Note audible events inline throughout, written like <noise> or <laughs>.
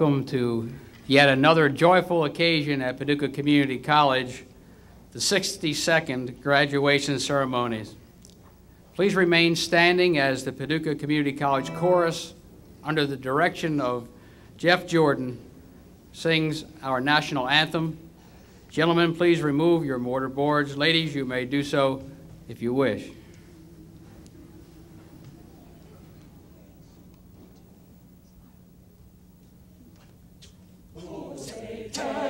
Welcome to yet another joyful occasion at Paducah Community College, the 62nd graduation ceremonies. Please remain standing as the Paducah Community College Chorus, under the direction of Jeff Jordan, sings our national anthem. Gentlemen, please remove your mortar boards. Ladies, you may do so if you wish. Can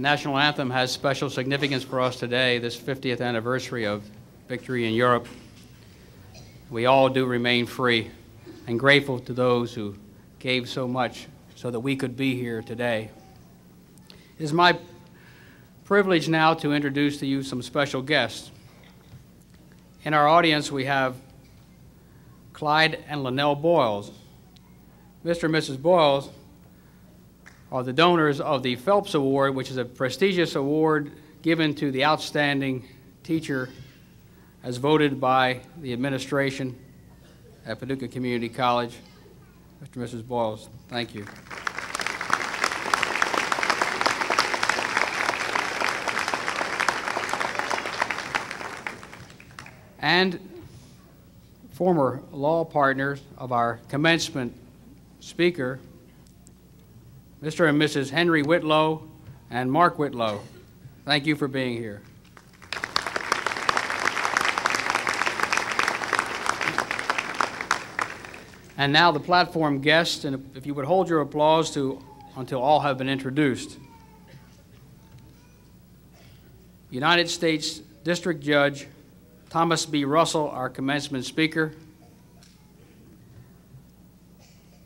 national anthem has special significance for us today, this 50th anniversary of victory in Europe. We all do remain free and grateful to those who gave so much so that we could be here today. It is my privilege now to introduce to you some special guests. In our audience, we have Clyde and Linnell Boyles. Mr. and Mrs. Boyles are the donors of the Phelps Award, which is a prestigious award given to the outstanding teacher as voted by the administration at Paducah Community College. Mr. and Mrs. Boyles, thank you. and former law partners of our commencement speaker, Mr. and Mrs. Henry Whitlow and Mark Whitlow. Thank you for being here. And now the platform guests, and if you would hold your applause to, until all have been introduced. United States District Judge Thomas B. Russell, our commencement speaker.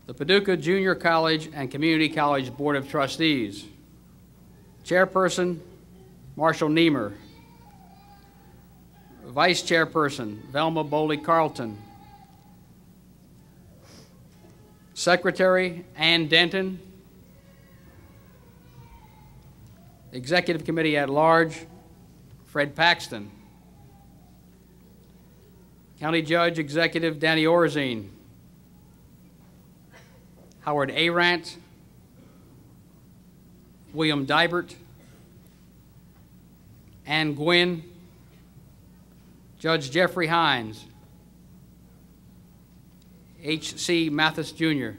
The Paducah Junior College and Community College Board of Trustees. Chairperson, Marshall Niemer. Vice Chairperson, Velma Bowley Carlton. Secretary, Ann Denton. Executive Committee at Large, Fred Paxton. County Judge Executive Danny Orazine. Howard Arant. William Dibert. Ann Gwynn. Judge Jeffrey Hines. H.C. Mathis Jr.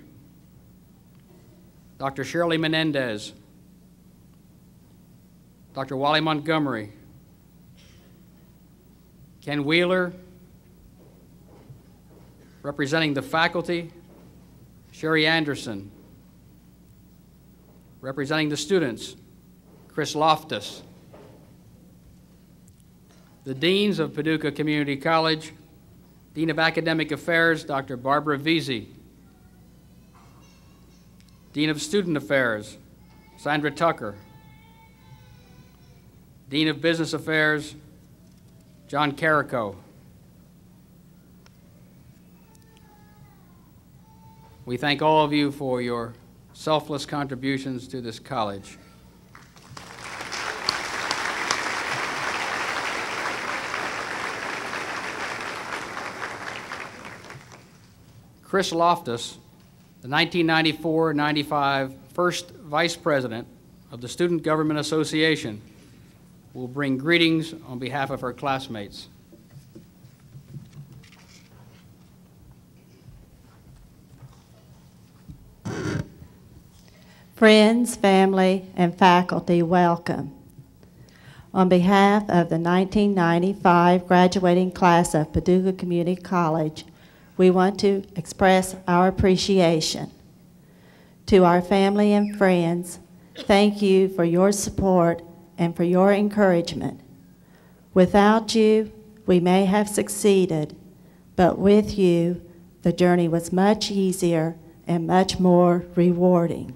Dr. Shirley Menendez. Dr. Wally Montgomery. Ken Wheeler. Representing the faculty, Sherry Anderson. Representing the students, Chris Loftus. The deans of Paducah Community College, Dean of Academic Affairs, Dr. Barbara Veazey. Dean of Student Affairs, Sandra Tucker. Dean of Business Affairs, John Carrico. We thank all of you for your selfless contributions to this college. Chris Loftus the 1994-95 first Vice President of the Student Government Association, will bring greetings on behalf of her classmates. Friends, family, and faculty, welcome. On behalf of the 1995 graduating class of Paducah Community College, we want to express our appreciation. To our family and friends, thank you for your support and for your encouragement. Without you, we may have succeeded, but with you, the journey was much easier and much more rewarding.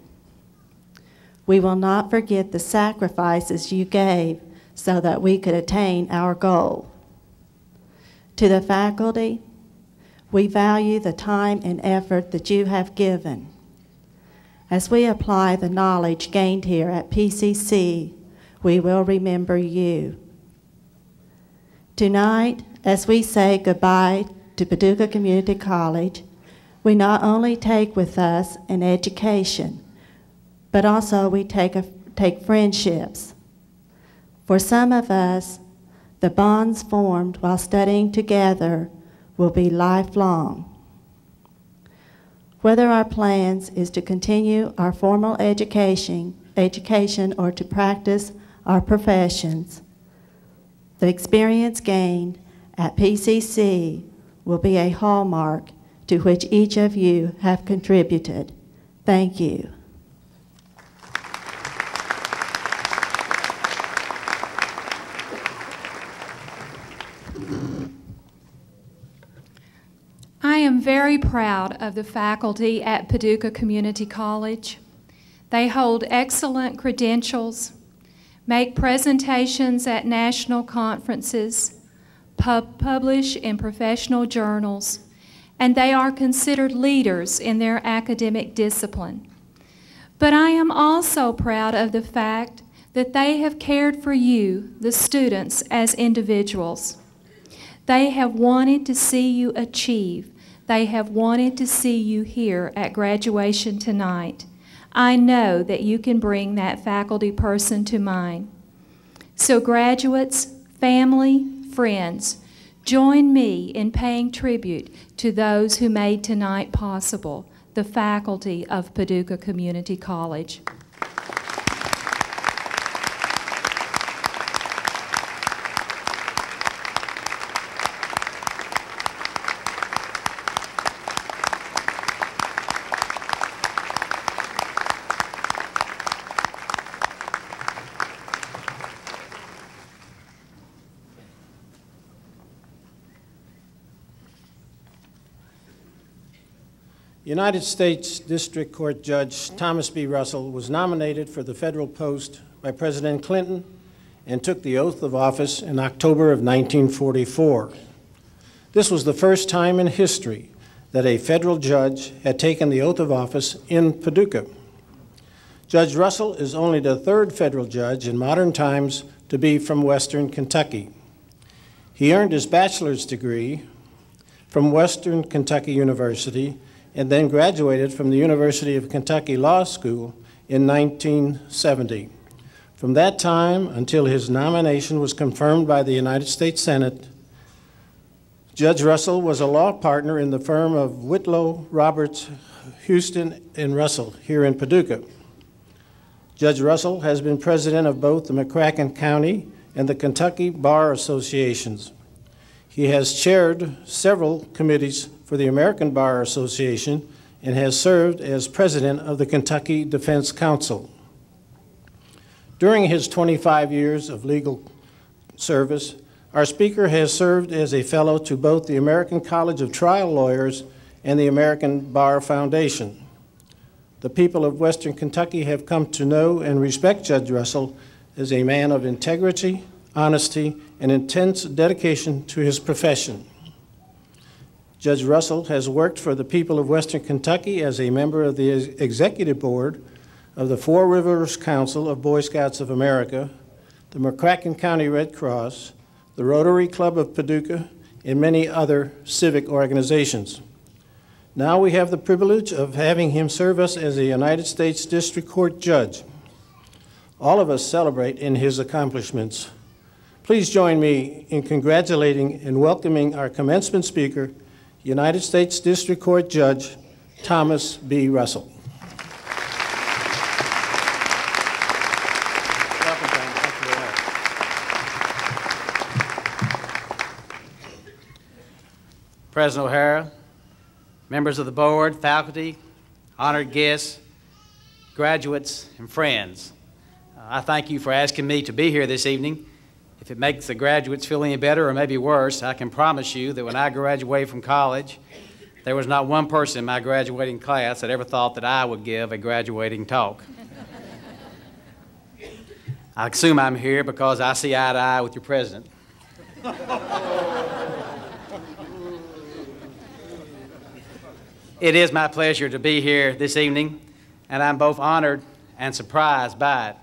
We will not forget the sacrifices you gave so that we could attain our goal. To the faculty, we value the time and effort that you have given. As we apply the knowledge gained here at PCC, we will remember you. Tonight, as we say goodbye to Paducah Community College, we not only take with us an education, but also we take, a, take friendships. For some of us, the bonds formed while studying together will be lifelong. Whether our plans is to continue our formal education, education or to practice our professions, the experience gained at PCC will be a hallmark to which each of you have contributed. Thank you. I am very proud of the faculty at Paducah Community College. They hold excellent credentials, make presentations at national conferences, pub- publish in professional journals, and they are considered leaders in their academic discipline. But I am also proud of the fact that they have cared for you, the students, as individuals. They have wanted to see you achieve. They have wanted to see you here at graduation tonight. I know that you can bring that faculty person to mind. So, graduates, family, friends, join me in paying tribute to those who made tonight possible, the faculty of Paducah Community College. United States District Court Judge Thomas B. Russell was nominated for the federal post by President Clinton and took the oath of office in October of 1944. This was the first time in history that a federal judge had taken the oath of office in Paducah. Judge Russell is only the third federal judge in modern times to be from Western Kentucky. He earned his bachelor's degree from Western Kentucky University and then graduated from the University of Kentucky Law School in 1970. From that time until his nomination was confirmed by the United States Senate, Judge Russell was a law partner in the firm of Whitlow, Roberts, Houston, and Russell here in Paducah. Judge Russell has been president of both the McCracken County and the Kentucky Bar Associations. He has chaired several committees for the American Bar Association and has served as president of the Kentucky Defense Council. During his 25 years of legal service, our speaker has served as a fellow to both the American College of Trial Lawyers and the American Bar Foundation. The people of Western Kentucky have come to know and respect Judge Russell as a man of integrity, honesty, and intense dedication to his profession. Judge Russell has worked for the people of Western Kentucky as a member of the executive board of the Four Rivers Council of Boy Scouts of America, the McCracken County Red Cross, the Rotary Club of Paducah, and many other civic organizations. Now we have the privilege of having him serve us as a United States District Court judge. All of us celebrate in his accomplishments. Please join me in congratulating and welcoming our commencement speaker, United States District Court Judge Thomas B. Russell. President O'Hara, members of the board, faculty, honored guests, graduates, and friends. Uh, I thank you for asking me to be here this evening. If it makes the graduates feel any better or maybe worse, I can promise you that when I graduated from college, there was not one person in my graduating class that ever thought that I would give a graduating talk. I assume I'm here because I see eye to eye with your president. It is my pleasure to be here this evening, and I'm both honored and surprised by it.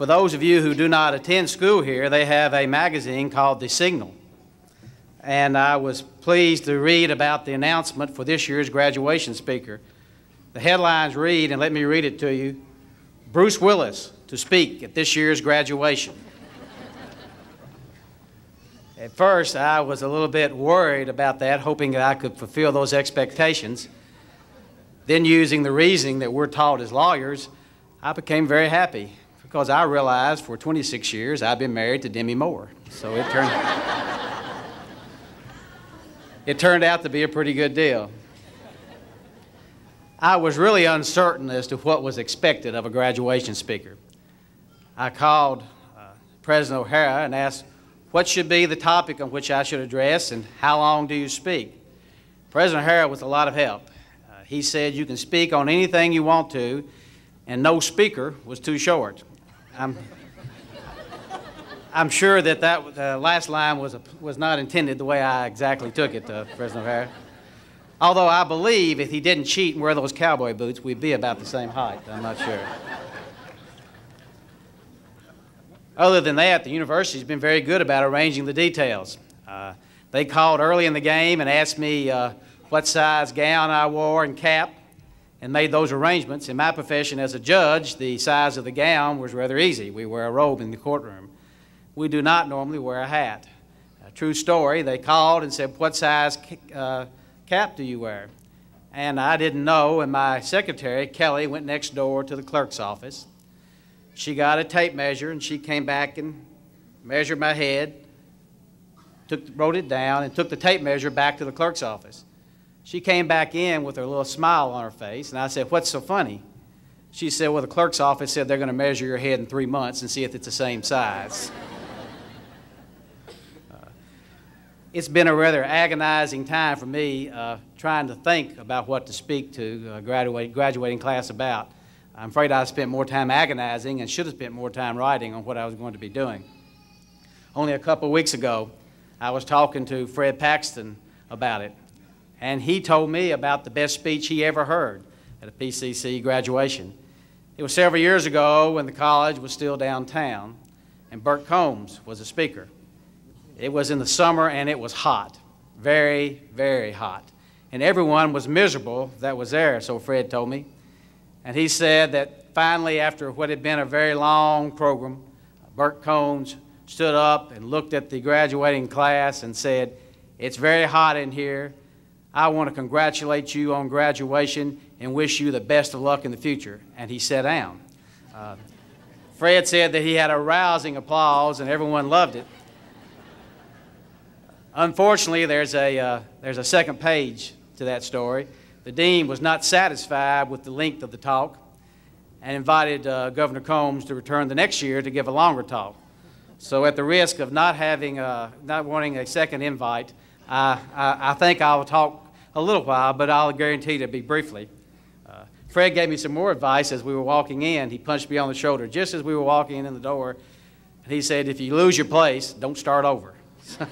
For those of you who do not attend school here, they have a magazine called The Signal. And I was pleased to read about the announcement for this year's graduation speaker. The headlines read, and let me read it to you Bruce Willis to speak at this year's graduation. At first, I was a little bit worried about that, hoping that I could fulfill those expectations. Then, using the reasoning that we're taught as lawyers, I became very happy because I realized for 26 years I've been married to Demi Moore. So it turned, it turned out to be a pretty good deal. I was really uncertain as to what was expected of a graduation speaker. I called uh, President O'Hara and asked what should be the topic on which I should address and how long do you speak? President O'Hara was a lot of help. Uh, he said you can speak on anything you want to, and no speaker was too short. I'm, I'm sure that that uh, last line was, a, was not intended the way I exactly took it, uh, President O'Hara. Although I believe if he didn't cheat and wear those cowboy boots, we'd be about the same height. I'm not sure. Other than that, the university's been very good about arranging the details. Uh, they called early in the game and asked me uh, what size gown I wore and cap and made those arrangements. In my profession as a judge, the size of the gown was rather easy. We wear a robe in the courtroom. We do not normally wear a hat. A true story, they called and said, What size uh, cap do you wear? And I didn't know, and my secretary, Kelly, went next door to the clerk's office she got a tape measure and she came back and measured my head, took, wrote it down, and took the tape measure back to the clerk's office. She came back in with her little smile on her face, and I said, What's so funny? She said, Well, the clerk's office said they're going to measure your head in three months and see if it's the same size. <laughs> uh, it's been a rather agonizing time for me uh, trying to think about what to speak to a graduate, graduating class about. I'm afraid I spent more time agonizing and should have spent more time writing on what I was going to be doing. Only a couple of weeks ago, I was talking to Fred Paxton about it, and he told me about the best speech he ever heard at a PCC graduation. It was several years ago when the college was still downtown, and Bert Combs was a speaker. It was in the summer and it was hot, very, very hot. And everyone was miserable that was there, so Fred told me. And he said that finally, after what had been a very long program, Bert Combs stood up and looked at the graduating class and said, It's very hot in here. I want to congratulate you on graduation and wish you the best of luck in the future. And he sat down. Uh, Fred said that he had a rousing applause and everyone loved it. Unfortunately, there's a, uh, there's a second page to that story. The dean was not satisfied with the length of the talk and invited uh, Governor Combs to return the next year to give a longer talk. So, at the risk of not having, uh, not wanting a second invite, I, I, I, think I'll talk a little while, but I'll guarantee to be briefly. Uh, Fred gave me some more advice as we were walking in. He punched me on the shoulder just as we were walking in the door, and he said, "If you lose your place, don't start over." <laughs>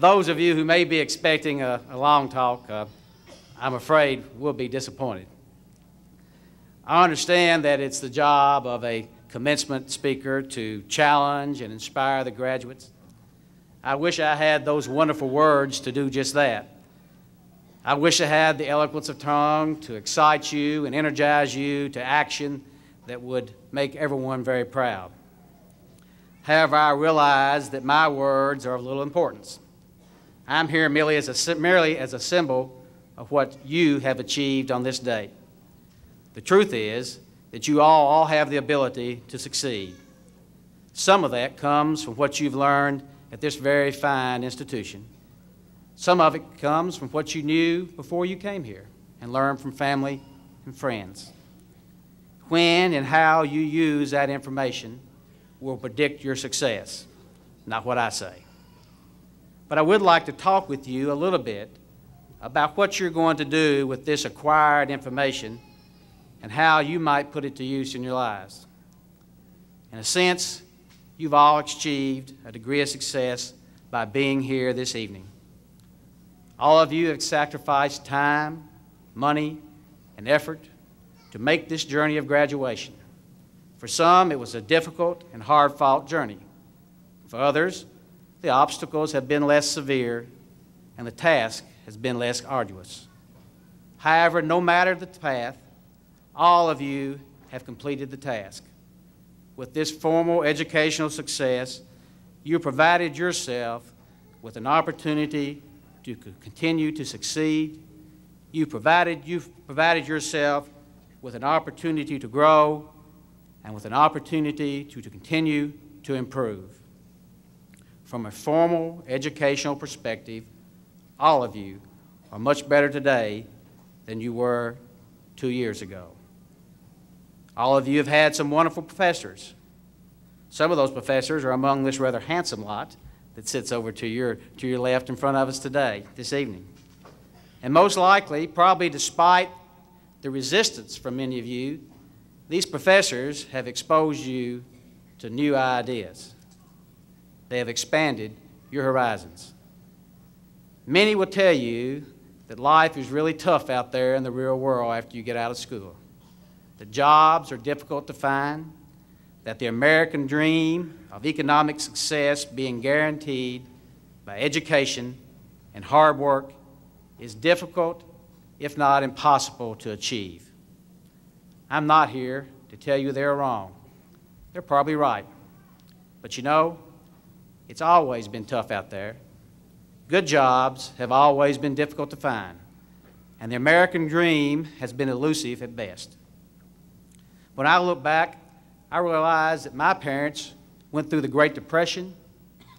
those of you who may be expecting a, a long talk, uh, I'm afraid will be disappointed. I understand that it's the job of a commencement speaker to challenge and inspire the graduates. I wish I had those wonderful words to do just that. I wish I had the eloquence of tongue to excite you and energize you to action that would make everyone very proud. However, I realize that my words are of little importance. I'm here merely as a, merely as a symbol of what you have achieved on this day. The truth is that you all, all have the ability to succeed. Some of that comes from what you've learned at this very fine institution. Some of it comes from what you knew before you came here and learned from family and friends. When and how you use that information will predict your success, not what I say. But I would like to talk with you a little bit about what you're going to do with this acquired information and how you might put it to use in your lives. In a sense, you've all achieved a degree of success by being here this evening. All of you have sacrificed time, money, and effort to make this journey of graduation. For some, it was a difficult and hard fought journey. For others, the obstacles have been less severe and the task has been less arduous. However, no matter the path, all of you have completed the task. With this formal educational success, you provided yourself with an opportunity to continue to succeed. You provided, you've provided yourself with an opportunity to grow and with an opportunity to, to continue to improve. From a formal educational perspective, all of you are much better today than you were two years ago. All of you have had some wonderful professors. Some of those professors are among this rather handsome lot that sits over to your, to your left in front of us today, this evening. And most likely, probably despite the resistance from many of you, these professors have exposed you to new ideas. They have expanded your horizons. Many will tell you that life is really tough out there in the real world after you get out of school. The jobs are difficult to find, that the American dream of economic success being guaranteed by education and hard work is difficult, if not impossible, to achieve. I'm not here to tell you they're wrong. They're probably right. But you know, it's always been tough out there. Good jobs have always been difficult to find, and the American dream has been elusive at best. When I look back I realize that my parents went through the Great Depression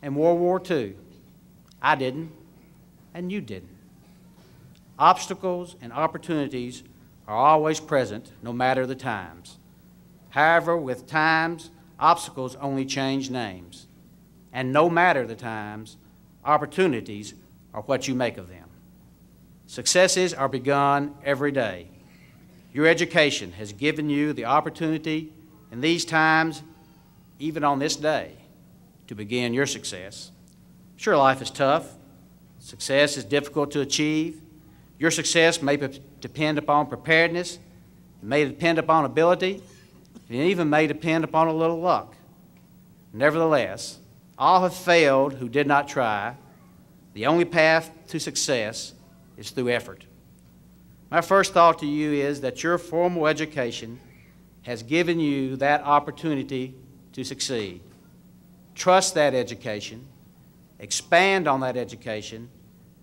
and World War II. I didn't, and you didn't. Obstacles and opportunities are always present, no matter the times. However, with times, obstacles only change names. And no matter the times, opportunities are what you make of them. Successes are begun every day. Your education has given you the opportunity in these times, even on this day, to begin your success. Sure, life is tough. Success is difficult to achieve. Your success may depend upon preparedness, it may depend upon ability, and it even may depend upon a little luck. Nevertheless, all have failed who did not try. The only path to success is through effort. My first thought to you is that your formal education has given you that opportunity to succeed. Trust that education, expand on that education,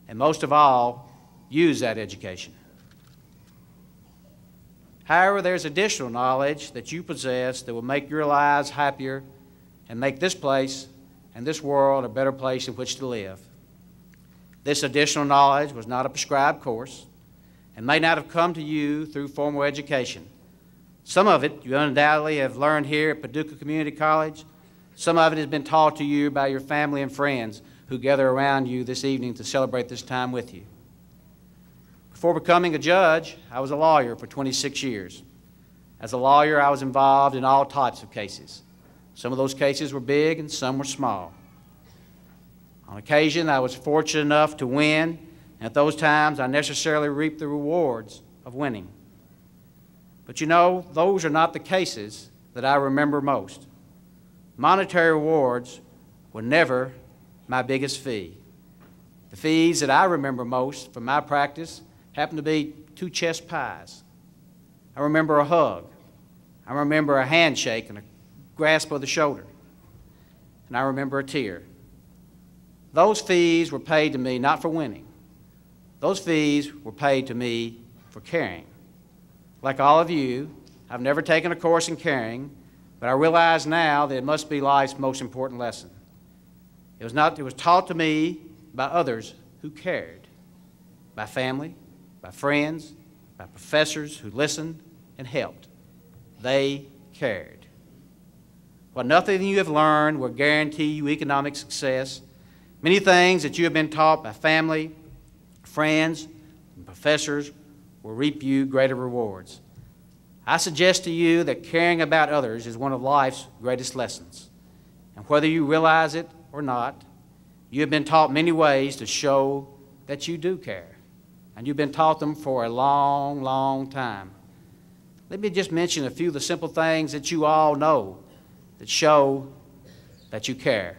and most of all, use that education. However, there's additional knowledge that you possess that will make your lives happier and make this place and this world a better place in which to live. This additional knowledge was not a prescribed course and may not have come to you through formal education. Some of it you undoubtedly have learned here at Paducah Community College. Some of it has been taught to you by your family and friends who gather around you this evening to celebrate this time with you. Before becoming a judge, I was a lawyer for 26 years. As a lawyer, I was involved in all types of cases. Some of those cases were big and some were small. On occasion, I was fortunate enough to win, at those times, I necessarily reap the rewards of winning. But you know, those are not the cases that I remember most. Monetary rewards were never my biggest fee. The fees that I remember most from my practice happen to be two chess pies. I remember a hug. I remember a handshake and a grasp of the shoulder. And I remember a tear. Those fees were paid to me not for winning. Those fees were paid to me for caring. Like all of you, I've never taken a course in caring, but I realize now that it must be life's most important lesson. It was, not, it was taught to me by others who cared, by family, by friends, by professors who listened and helped. They cared. While nothing you have learned will guarantee you economic success, many things that you have been taught by family, friends, and professors will reap you greater rewards. I suggest to you that caring about others is one of life's greatest lessons. And whether you realize it or not, you have been taught many ways to show that you do care. And you've been taught them for a long, long time. Let me just mention a few of the simple things that you all know that show that you care.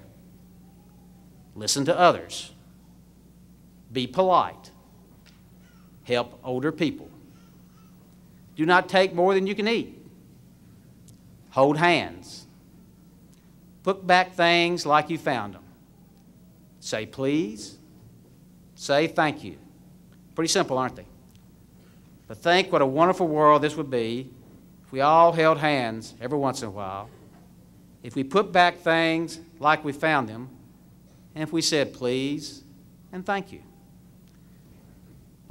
Listen to others. Be polite. Help older people. Do not take more than you can eat. Hold hands. Put back things like you found them. Say please. Say thank you. Pretty simple, aren't they? But think what a wonderful world this would be if we all held hands every once in a while, if we put back things like we found them, and if we said please and thank you.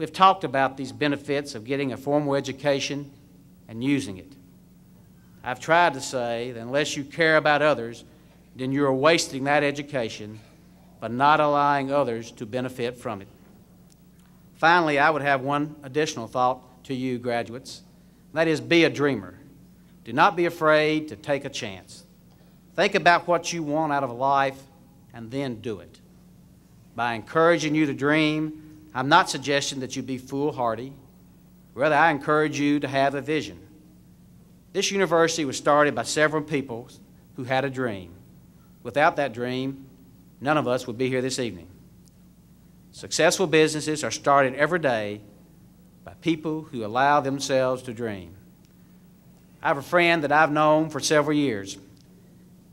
We've talked about these benefits of getting a formal education and using it. I've tried to say that unless you care about others, then you're wasting that education by not allowing others to benefit from it. Finally, I would have one additional thought to you, graduates. That is, be a dreamer. Do not be afraid to take a chance. Think about what you want out of life and then do it. By encouraging you to dream, I'm not suggesting that you be foolhardy. Rather, I encourage you to have a vision. This university was started by several people who had a dream. Without that dream, none of us would be here this evening. Successful businesses are started every day by people who allow themselves to dream. I have a friend that I've known for several years.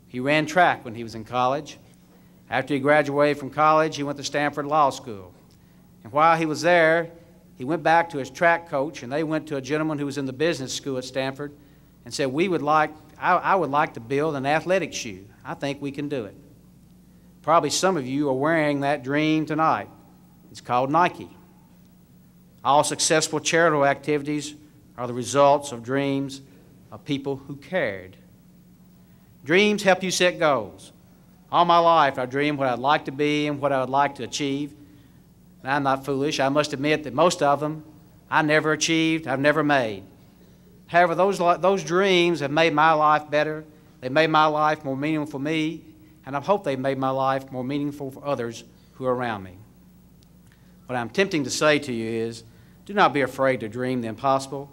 He ran track when he was in college. After he graduated from college, he went to Stanford Law School. And while he was there, he went back to his track coach, and they went to a gentleman who was in the business school at Stanford and said, We would like, I, I would like to build an athletic shoe. I think we can do it. Probably some of you are wearing that dream tonight. It's called Nike. All successful charitable activities are the results of dreams of people who cared. Dreams help you set goals. All my life, I dreamed what I'd like to be and what I would like to achieve. I'm not foolish. I must admit that most of them I never achieved, I've never made. However, those, those dreams have made my life better. They made my life more meaningful for me, and I hope they've made my life more meaningful for others who are around me. What I'm tempting to say to you is do not be afraid to dream the impossible.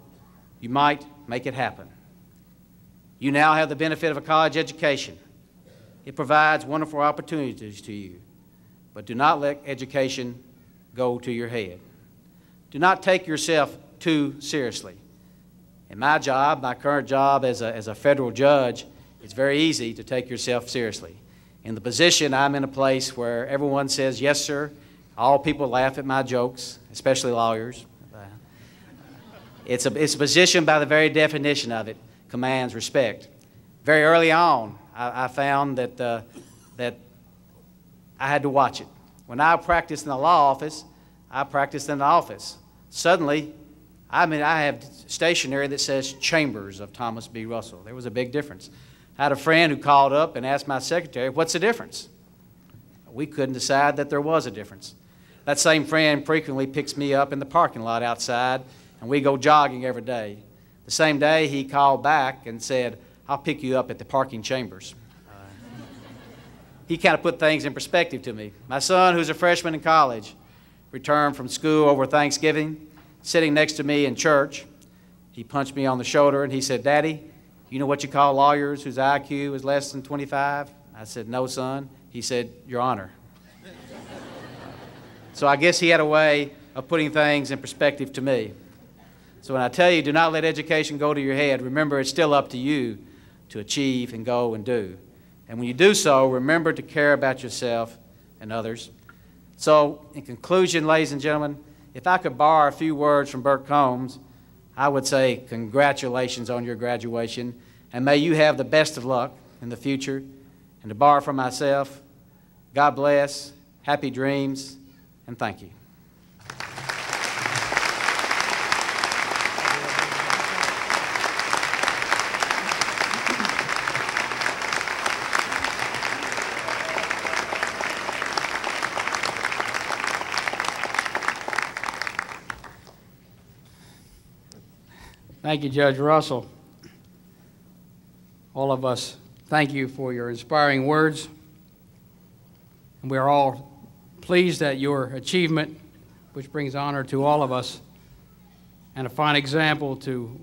You might make it happen. You now have the benefit of a college education. It provides wonderful opportunities to you. But do not let education go to your head. Do not take yourself too seriously. In my job, my current job as a, as a federal judge, it's very easy to take yourself seriously. In the position, I'm in a place where everyone says, yes, sir. All people laugh at my jokes, especially lawyers. It's a, it's a position by the very definition of it, commands respect. Very early on, I, I found that, uh, that I had to watch it. When I practiced in the law office, I practiced in the office. Suddenly, I mean, I have stationery that says Chambers of Thomas B. Russell. There was a big difference. I had a friend who called up and asked my secretary, What's the difference? We couldn't decide that there was a difference. That same friend frequently picks me up in the parking lot outside, and we go jogging every day. The same day, he called back and said, I'll pick you up at the parking chambers. He kind of put things in perspective to me. My son, who's a freshman in college, returned from school over Thanksgiving sitting next to me in church. He punched me on the shoulder and he said, Daddy, you know what you call lawyers whose IQ is less than 25? I said, No, son. He said, Your Honor. So I guess he had a way of putting things in perspective to me. So when I tell you, do not let education go to your head, remember it's still up to you to achieve and go and do. And when you do so, remember to care about yourself and others. So, in conclusion, ladies and gentlemen, if I could borrow a few words from Bert Combs, I would say congratulations on your graduation, and may you have the best of luck in the future. And to borrow from myself, God bless, happy dreams, and thank you. Thank you, Judge Russell. All of us, thank you for your inspiring words. And we are all pleased at your achievement, which brings honor to all of us and a fine example to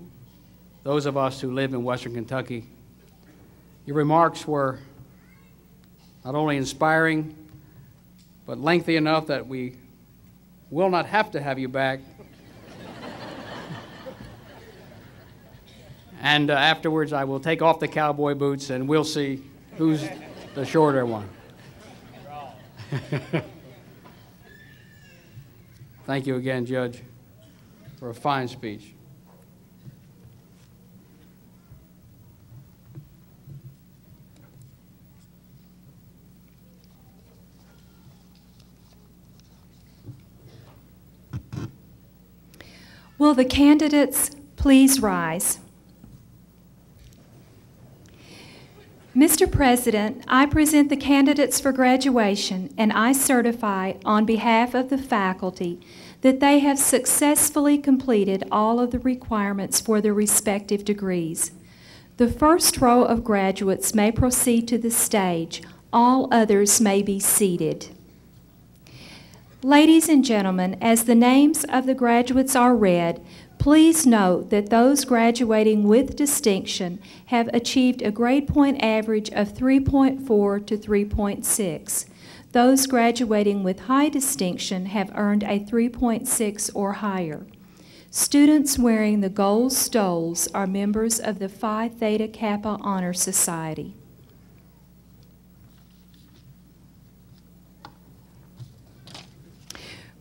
those of us who live in Western Kentucky. Your remarks were not only inspiring, but lengthy enough that we will not have to have you back And uh, afterwards, I will take off the cowboy boots and we'll see who's the shorter one. <laughs> Thank you again, Judge, for a fine speech. Will the candidates please rise? Mr. President, I present the candidates for graduation and I certify on behalf of the faculty that they have successfully completed all of the requirements for their respective degrees. The first row of graduates may proceed to the stage. All others may be seated. Ladies and gentlemen, as the names of the graduates are read, Please note that those graduating with distinction have achieved a grade point average of 3.4 to 3.6. Those graduating with high distinction have earned a 3.6 or higher. Students wearing the gold stoles are members of the Phi Theta Kappa Honor Society.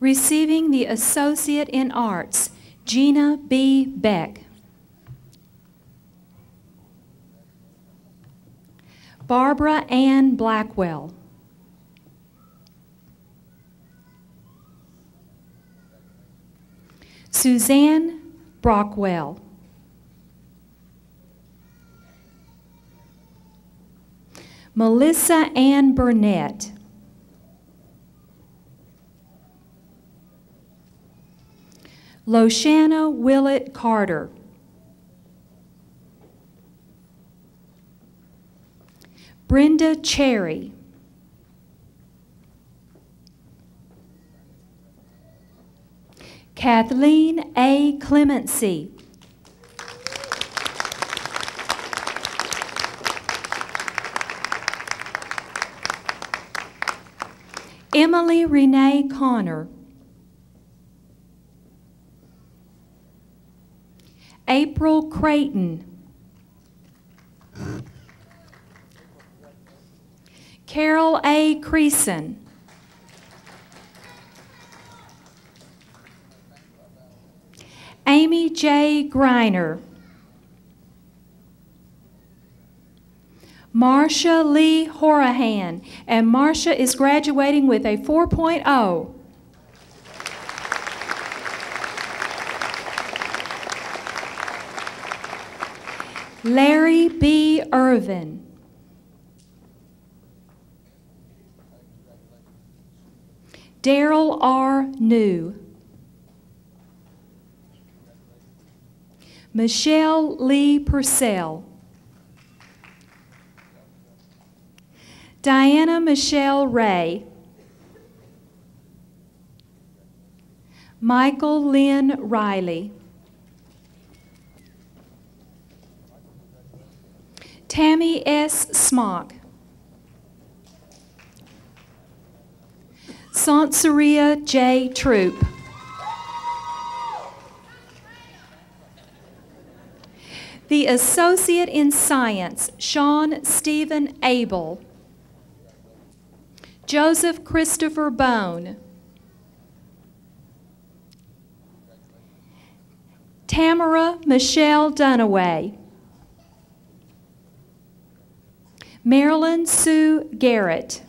Receiving the Associate in Arts Gina B. Beck. Barbara Ann Blackwell. Suzanne Brockwell. Melissa Ann Burnett. Loshana Willett Carter. Brenda Cherry. Kathleen A. Clemency. Emily Renee Connor. April Creighton. Carol A. Creason. Amy J. Griner. Marcia Lee Horahan. And Marcia is graduating with a 4.0. Larry B. Irvin. Daryl R. New. Michelle Lee Purcell. Diana Michelle Ray. Michael Lynn Riley. Tammy S. Smock. Sansaria J. Troop. The Associate in Science, Sean Stephen Abel. Joseph Christopher Bone. Tamara Michelle Dunaway. Marilyn Sue Garrett.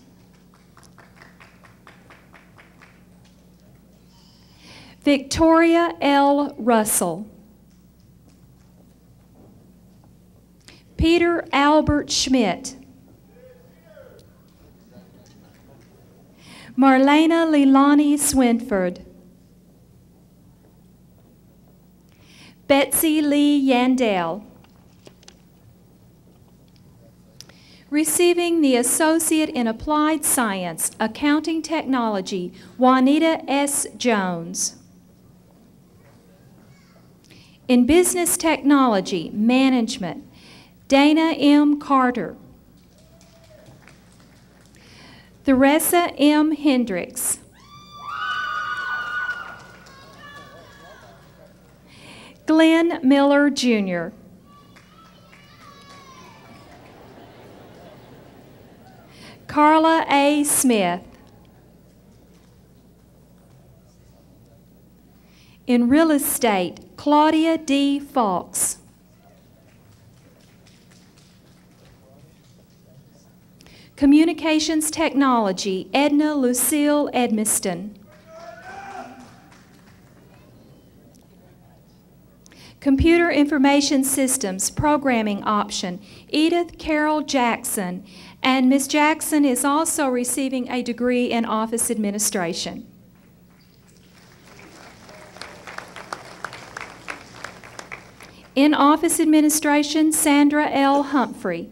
Victoria L. Russell. Peter Albert Schmidt. Marlena Leilani Swinford. Betsy Lee Yandell. Receiving the Associate in Applied Science, Accounting Technology, Juanita S. Jones. In Business Technology, Management, Dana M. Carter. Theresa M. Hendricks. Glenn Miller Jr. Carla A. Smith. In real estate, Claudia D. Fox. Communications Technology, Edna Lucille Edmiston. Computer Information Systems Programming Option, Edith Carroll Jackson. And Ms. Jackson is also receiving a degree in Office Administration. In Office Administration, Sandra L. Humphrey.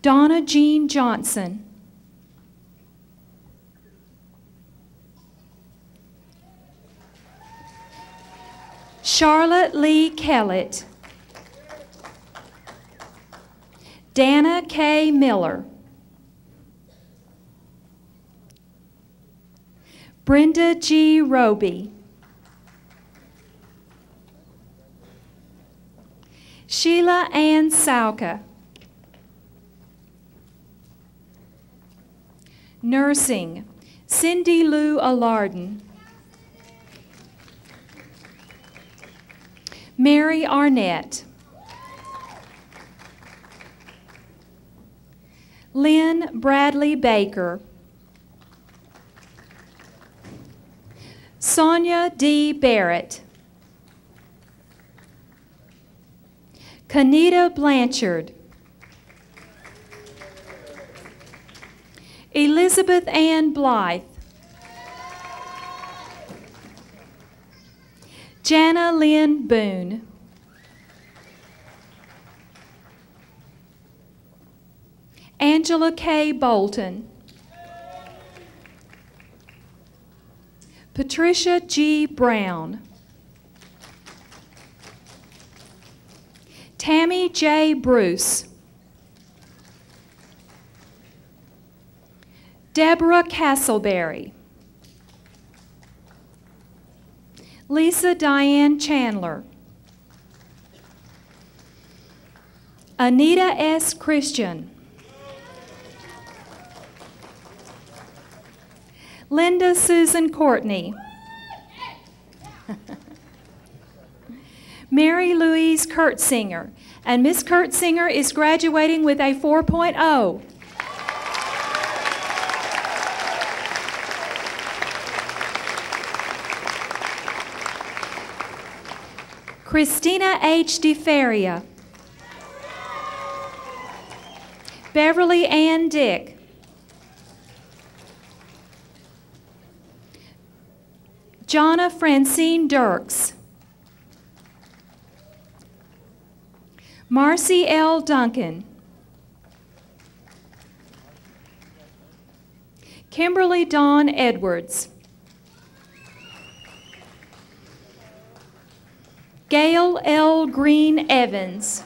Donna Jean Johnson. Charlotte Lee Kellett. Dana K. Miller. Brenda G. Roby. Sheila Ann Sauka. Nursing, Cindy Lou Alarden. Mary Arnett. Lynn Bradley Baker. Sonia D. Barrett. Kanita Blanchard. Elizabeth Ann Blythe. Jana Lynn Boone. Angela K. Bolton. Patricia G. Brown. Tammy J. Bruce. Deborah Castleberry. Lisa Diane Chandler. Anita S. Christian. Linda Susan Courtney. <laughs> Mary Louise Kurtzinger. And Miss Kurtzinger is graduating with a 4.0. Christina H. DeFaria. Beverly Ann Dick. Jonna Francine Dirks. Marcy L. Duncan. Kimberly Dawn Edwards. Gail L. Green Evans.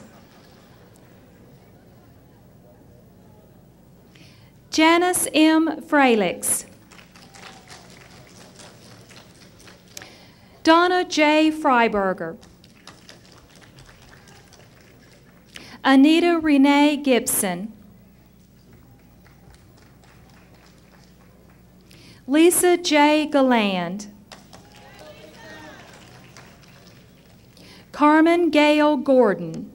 Janice M. Fralix. Donna J. Freiberger. Anita Renee Gibson. Lisa J. Galland. Carmen Gail Gordon.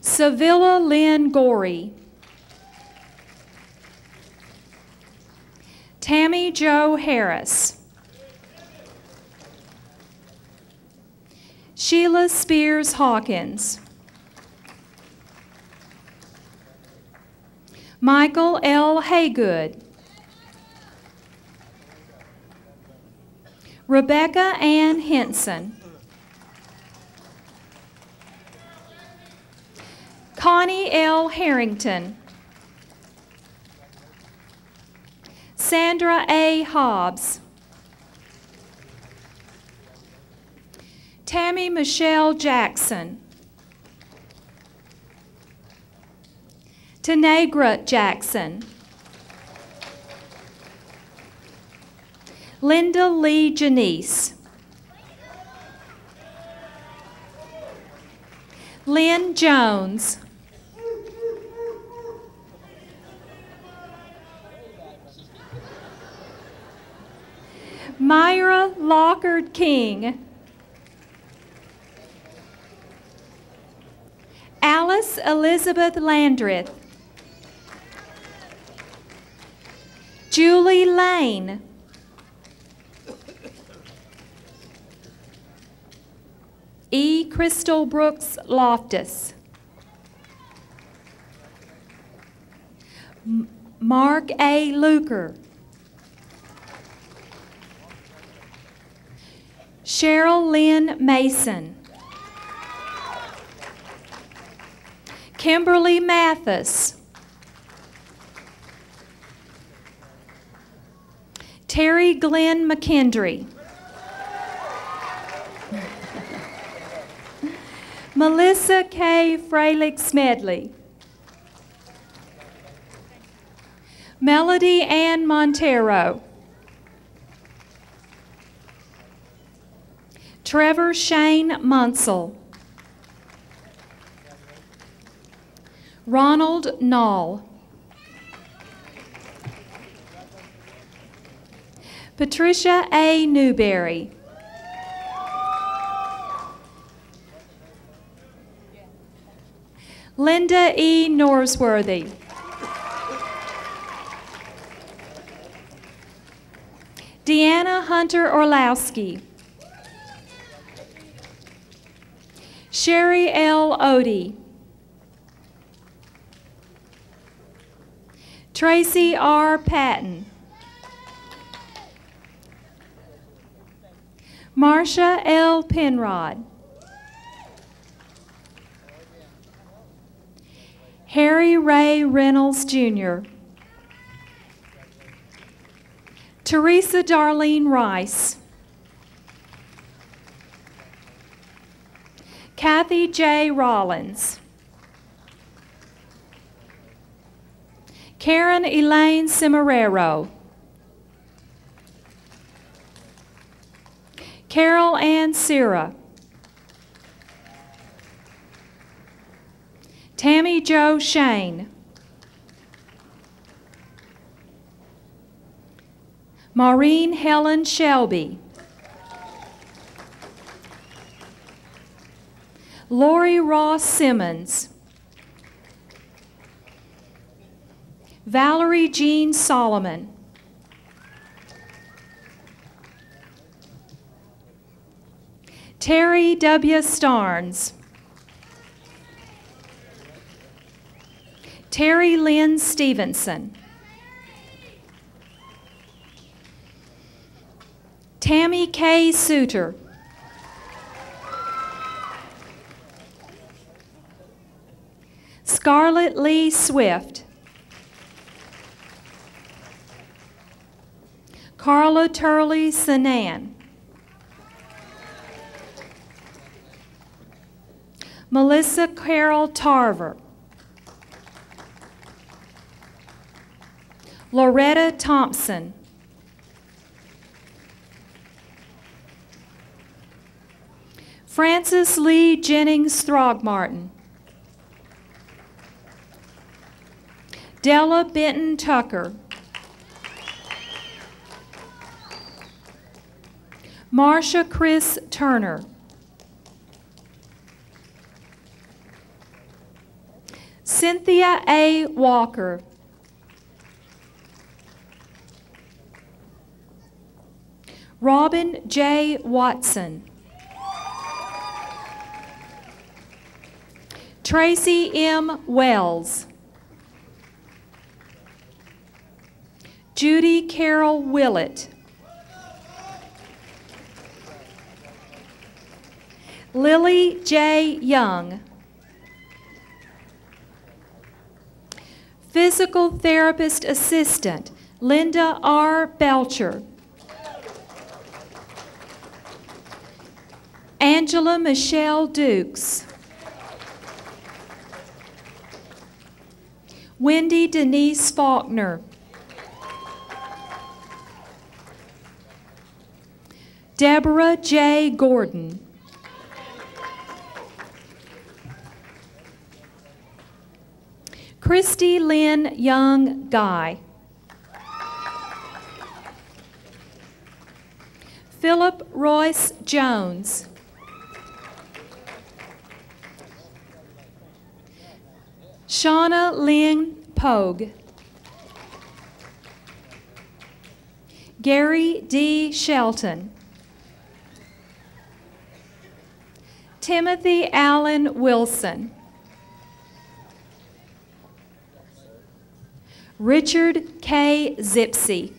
Sevilla Lynn Gorey. Tammy Jo Harris. Sheila Spears Hawkins. Michael L. Haygood. Rebecca Ann Henson. Connie L. Harrington. Sandra A. Hobbs. Tammy Michelle Jackson. Tanegra Jackson. Linda Lee Janice. Lynn Jones. Myra Lockard King. Alice Elizabeth Landreth. Julie Lane. E. Crystal Brooks Loftus. Mark A. Luker. Cheryl Lynn Mason. Kimberly Mathis. Terry Glenn McKendry. <laughs> Melissa K. Freilich Smedley. Melody Ann Montero. Trevor Shane Munsell. Ronald Nall. Patricia A. Newberry. Linda E. Norsworthy. Deanna Hunter Orlowski. Sherry L. Odie. Tracy R. Patton. Marcia L. Penrod. Harry Ray Reynolds Jr. Teresa Darlene Rice. Kathy J. Rollins. Karen Elaine Cimarero. Carol Ann Sira. Tammy Jo Shane. Maureen Helen Shelby. Lori Ross Simmons. Valerie Jean Solomon. Terry W. Starnes. Terry Lynn Stevenson. Tammy K. Suter. Scarlett Lee Swift. Carla Turley Sinan. Melissa Carol Tarver. Loretta Thompson. Frances Lee Jennings Throgmorton. Della Benton Tucker. Marsha Chris Turner. Cynthia A. Walker. Robin J. Watson. Tracy M. Wells. Judy Carol Willett. Lily J. Young. Physical therapist assistant Linda R. Belcher. Angela Michelle Dukes. Wendy Denise Faulkner. Deborah J. Gordon. Christy Lynn Young Guy. Philip Royce Jones. Shauna Lynn Pogue. Gary D. Shelton. Timothy Allen Wilson. Richard K. Zipsey.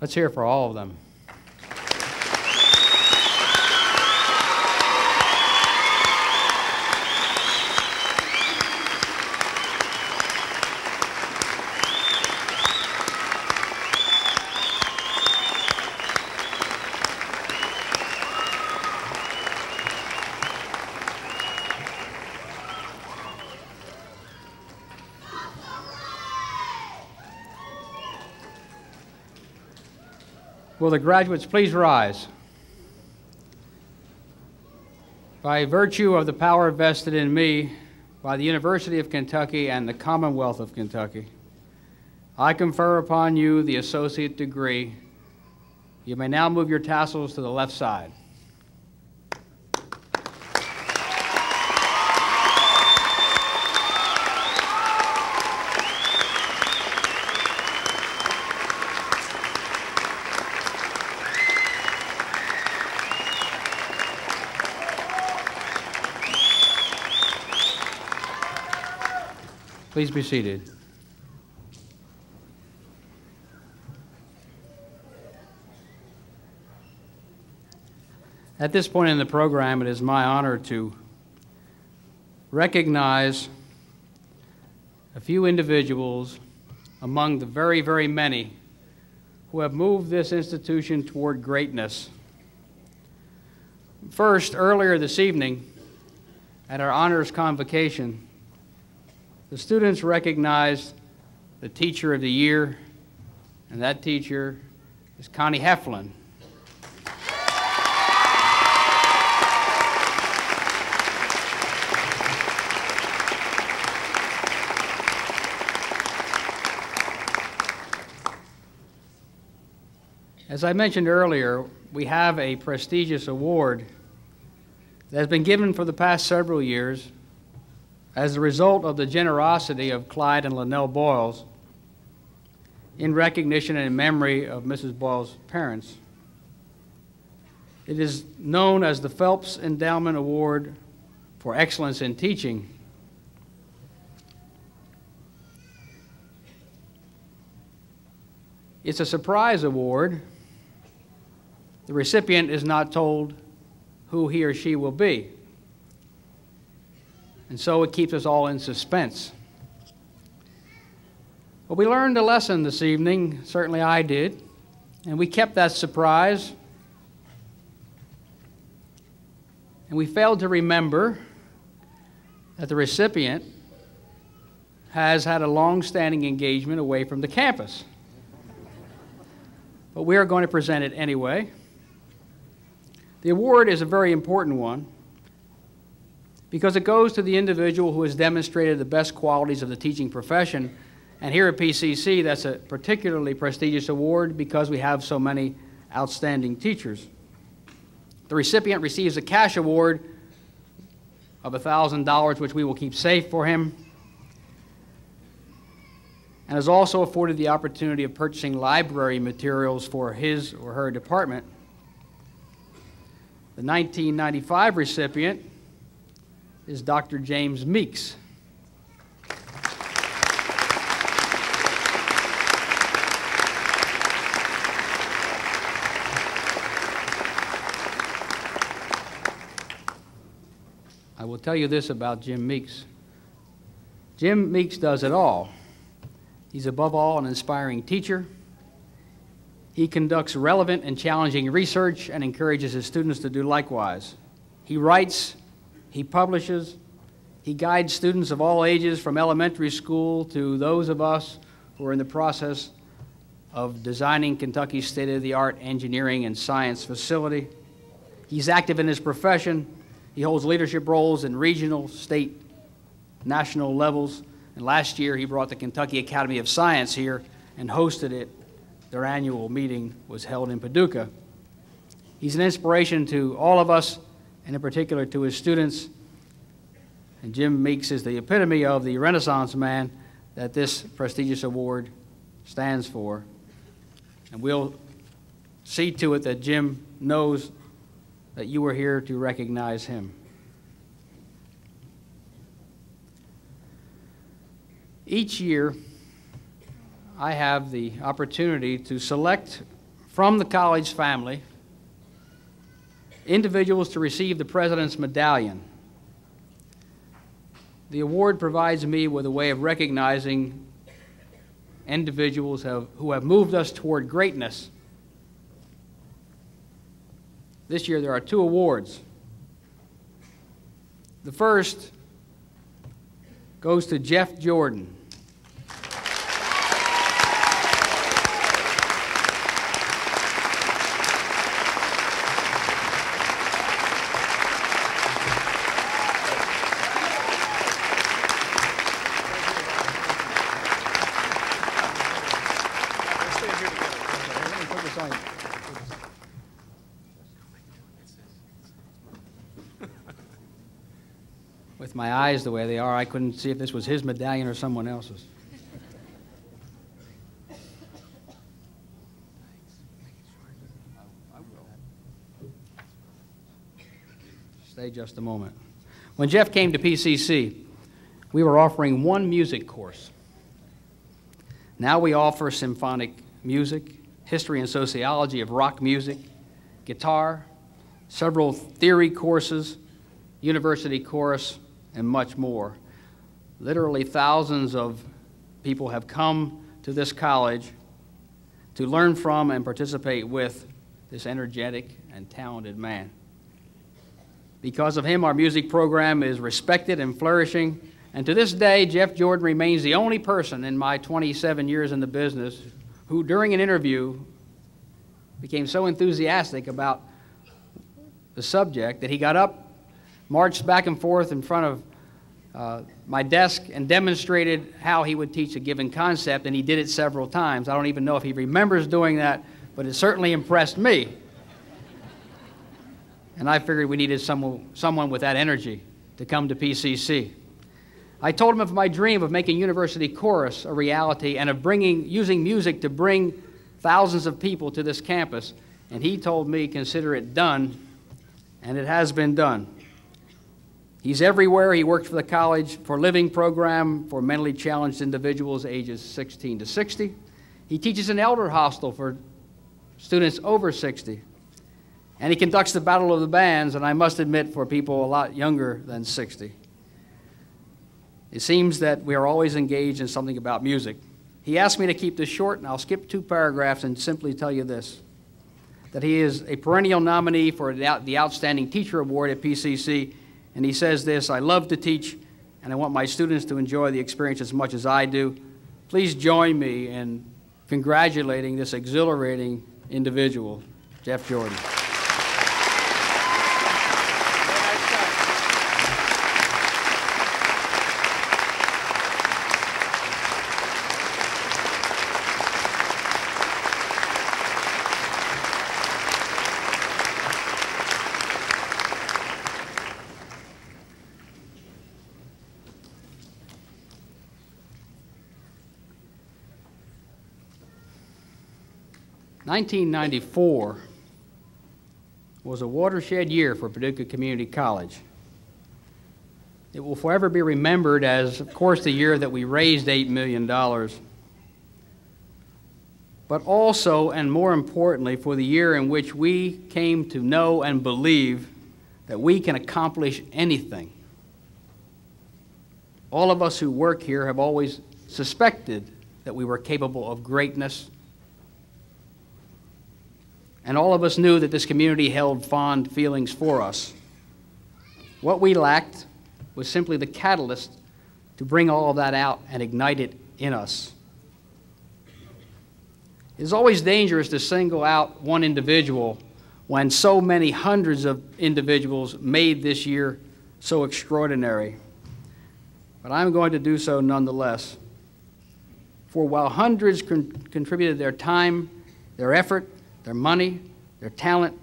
Let's hear for all of them. Will the graduates please rise? By virtue of the power vested in me by the University of Kentucky and the Commonwealth of Kentucky, I confer upon you the associate degree. You may now move your tassels to the left side. Please be seated. At this point in the program, it is my honor to recognize a few individuals among the very, very many who have moved this institution toward greatness. First, earlier this evening, at our honors convocation, the students recognized the Teacher of the Year, and that teacher is Connie Heflin. As I mentioned earlier, we have a prestigious award that has been given for the past several years as a result of the generosity of Clyde and Linnell Boyles in recognition and in memory of Mrs. Boyles' parents. It is known as the Phelps Endowment Award for Excellence in Teaching. It's a surprise award. The recipient is not told who he or she will be. And so it keeps us all in suspense. But we learned a lesson this evening, certainly I did, and we kept that surprise. And we failed to remember that the recipient has had a long standing engagement away from the campus. But we are going to present it anyway. The award is a very important one because it goes to the individual who has demonstrated the best qualities of the teaching profession. And here at PCC, that's a particularly prestigious award because we have so many outstanding teachers. The recipient receives a cash award of $1,000, which we will keep safe for him, and is also afforded the opportunity of purchasing library materials for his or her department. The 1995 recipient is Dr. James Meeks. I will tell you this about Jim Meeks. Jim Meeks does it all. He's above all an inspiring teacher. He conducts relevant and challenging research and encourages his students to do likewise. He writes, he publishes, he guides students of all ages from elementary school to those of us who are in the process of designing Kentucky's state of the art engineering and science facility. He's active in his profession. He holds leadership roles in regional, state, national levels. And last year, he brought the Kentucky Academy of Science here and hosted it. Their annual meeting was held in Paducah. He's an inspiration to all of us, and in particular to his students. And Jim Meeks is the epitome of the Renaissance man that this prestigious award stands for. And we'll see to it that Jim knows that you are here to recognize him. Each year, I have the opportunity to select from the college family individuals to receive the President's Medallion. The award provides me with a way of recognizing individuals have, who have moved us toward greatness. This year there are two awards. The first goes to Jeff Jordan. With my eyes the way they are, I couldn't see if this was his medallion or someone else's. Stay just a moment. When Jeff came to PCC, we were offering one music course. Now we offer symphonic music, history and sociology of rock music, guitar, several theory courses, university chorus, and much more. Literally thousands of people have come to this college to learn from and participate with this energetic and talented man. Because of him, our music program is respected and flourishing. And to this day, Jeff Jordan remains the only person in my 27 years in the business who, during an interview, became so enthusiastic about the subject that he got up, marched back and forth in front of uh, my desk, and demonstrated how he would teach a given concept, and he did it several times. I don't even know if he remembers doing that, but it certainly impressed me. And I figured we needed someone, someone with that energy to come to PCC. I told him of my dream of making University Chorus a reality and of bringing, using music to bring thousands of people to this campus. And he told me, consider it done, and it has been done. He's everywhere. He works for the College for Living program for mentally challenged individuals ages 16 to 60. He teaches an elder hostel for students over 60. And he conducts the Battle of the Bands, and I must admit, for people a lot younger than 60. It seems that we are always engaged in something about music. He asked me to keep this short, and I'll skip two paragraphs and simply tell you this that he is a perennial nominee for the Outstanding Teacher Award at PCC, and he says this I love to teach, and I want my students to enjoy the experience as much as I do. Please join me in congratulating this exhilarating individual, Jeff Jordan. 1994 was a watershed year for Paducah Community College. It will forever be remembered as, of course, the year that we raised $8 million, but also, and more importantly, for the year in which we came to know and believe that we can accomplish anything. All of us who work here have always suspected that we were capable of greatness and all of us knew that this community held fond feelings for us. What we lacked was simply the catalyst to bring all of that out and ignite it in us. It is always dangerous to single out one individual when so many hundreds of individuals made this year so extraordinary. But I'm going to do so nonetheless. For while hundreds con contributed their time, their effort, their money, their talent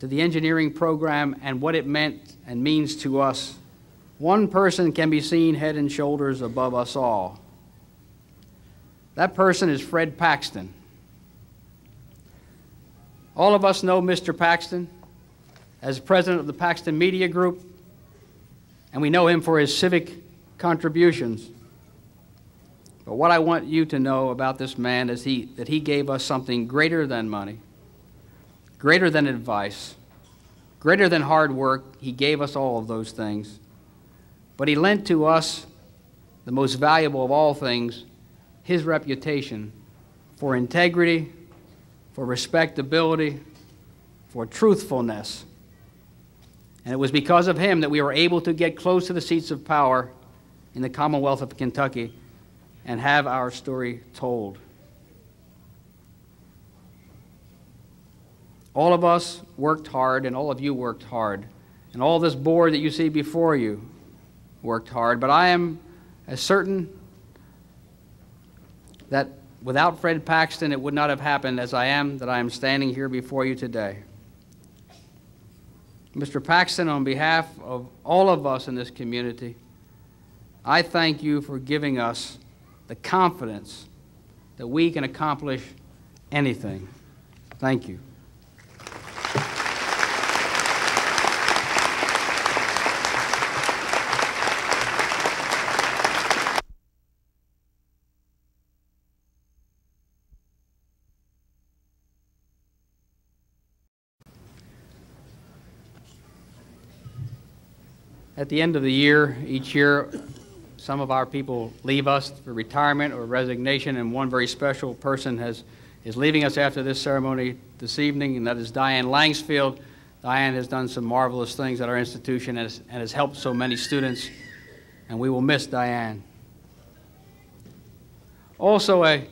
to the engineering program and what it meant and means to us, one person can be seen head and shoulders above us all. That person is Fred Paxton. All of us know Mr. Paxton as president of the Paxton Media Group, and we know him for his civic contributions. But what I want you to know about this man is he, that he gave us something greater than money, greater than advice, greater than hard work. He gave us all of those things. But he lent to us the most valuable of all things his reputation for integrity, for respectability, for truthfulness. And it was because of him that we were able to get close to the seats of power in the Commonwealth of Kentucky and have our story told. All of us worked hard, and all of you worked hard. And all this board that you see before you worked hard. But I am as certain that without Fred Paxton, it would not have happened as I am, that I am standing here before you today. Mr. Paxton, on behalf of all of us in this community, I thank you for giving us the confidence that we can accomplish anything. Thank you. At the end of the year, each year, some of our people leave us for retirement or resignation, and one very special person has, is leaving us after this ceremony this evening, and that is Diane Langsfield. Diane has done some marvelous things at our institution and has, and has helped so many students, and we will miss Diane. Also, a,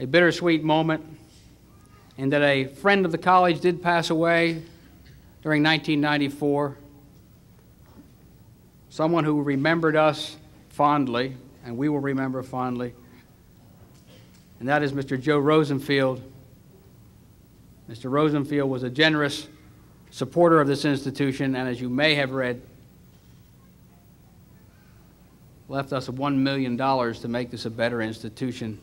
a bittersweet moment in that a friend of the college did pass away during 1994. Someone who remembered us fondly, and we will remember fondly, and that is Mr. Joe Rosenfield. Mr. Rosenfield was a generous supporter of this institution, and as you may have read, left us $1 million to make this a better institution.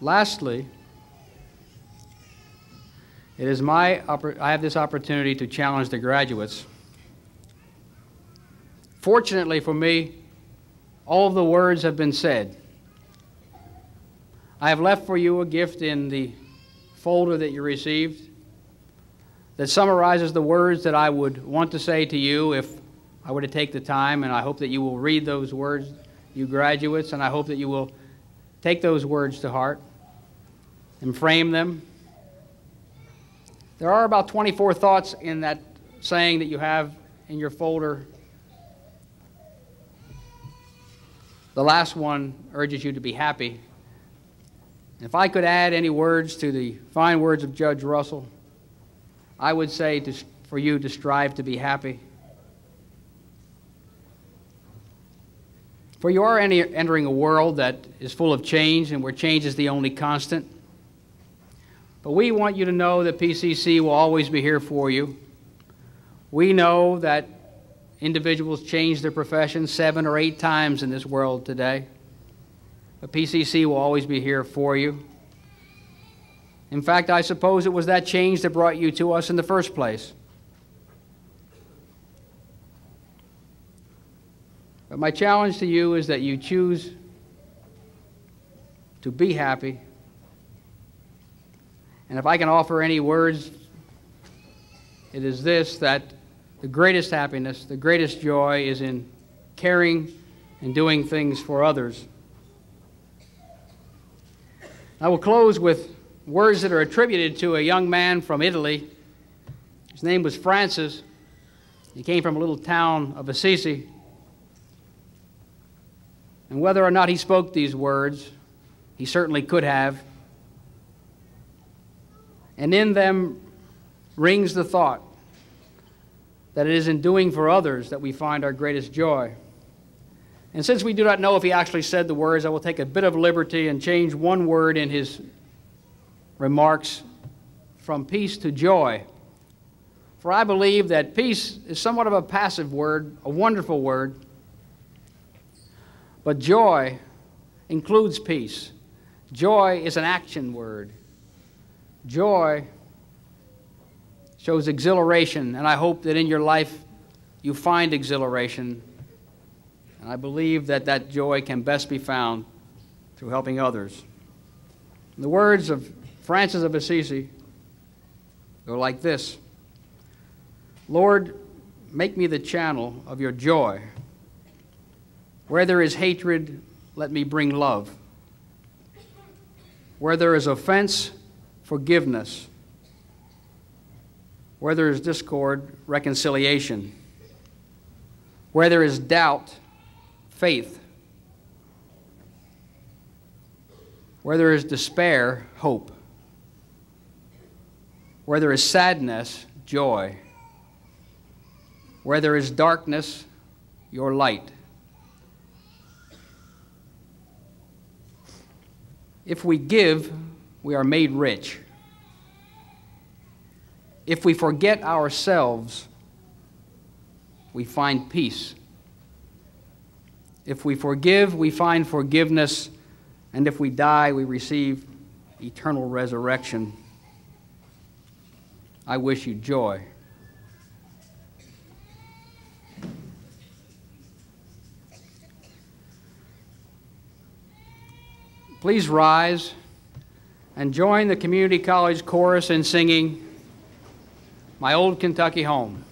Lastly, it is my, I have this opportunity to challenge the graduates. Fortunately for me, all of the words have been said. I have left for you a gift in the folder that you received. that summarizes the words that I would want to say to you if I were to take the time, and I hope that you will read those words, you graduates, and I hope that you will take those words to heart and frame them. There are about 24 thoughts in that saying that you have in your folder. The last one urges you to be happy. If I could add any words to the fine words of Judge Russell, I would say to, for you to strive to be happy. For you are entering a world that is full of change and where change is the only constant. But we want you to know that PCC will always be here for you. We know that individuals change their profession seven or eight times in this world today. But PCC will always be here for you. In fact, I suppose it was that change that brought you to us in the first place. But my challenge to you is that you choose to be happy. And if I can offer any words, it is this that the greatest happiness, the greatest joy is in caring and doing things for others. I will close with words that are attributed to a young man from Italy. His name was Francis. He came from a little town of Assisi. And whether or not he spoke these words, he certainly could have. And in them rings the thought that it is in doing for others that we find our greatest joy. And since we do not know if he actually said the words, I will take a bit of liberty and change one word in his remarks from peace to joy. For I believe that peace is somewhat of a passive word, a wonderful word, but joy includes peace. Joy is an action word. Joy shows exhilaration, and I hope that in your life you find exhilaration. And I believe that that joy can best be found through helping others. The words of Francis of Assisi go like this Lord, make me the channel of your joy. Where there is hatred, let me bring love. Where there is offense, forgiveness. Where there is discord, reconciliation. Where there is doubt, faith. Where there is despair, hope. Where there is sadness, joy. Where there is darkness, your light. If we give, we are made rich. If we forget ourselves, we find peace. If we forgive, we find forgiveness. And if we die, we receive eternal resurrection. I wish you joy. Please rise and join the community college chorus in singing My Old Kentucky Home.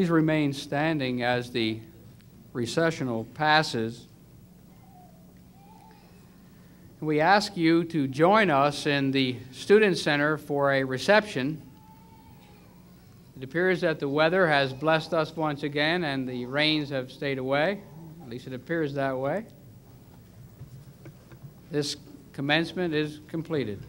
Please remain standing as the recessional passes. We ask you to join us in the Student Center for a reception. It appears that the weather has blessed us once again and the rains have stayed away. At least it appears that way. This commencement is completed.